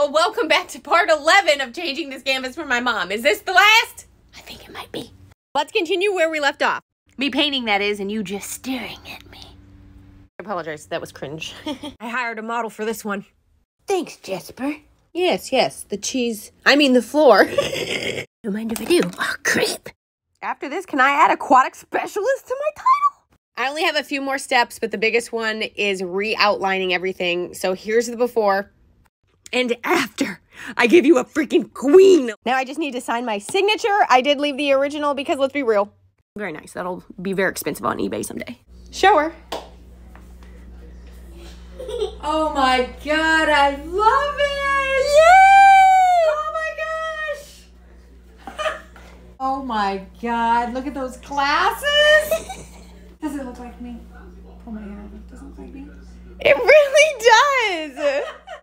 Well, welcome back to part 11 of changing this canvas for my mom. Is this the last? I think it might be. Let's continue where we left off. Me painting, that is, and you just staring at me. I apologize, that was cringe. I hired a model for this one. Thanks, Jesper. Yes, yes, the cheese. I mean, the floor. Don't mind if I do. Oh, creep. After this, can I add aquatic specialist to my title? I only have a few more steps, but the biggest one is re outlining everything. So here's the before and after. I give you a freaking queen. Now I just need to sign my signature. I did leave the original because let's be real. Very nice. That'll be very expensive on eBay someday. Show her. Oh my god, I love it! Yay! Oh my gosh! oh my god, look at those glasses! Does it look like me? Pull my hair. It Does it look like me? It really does.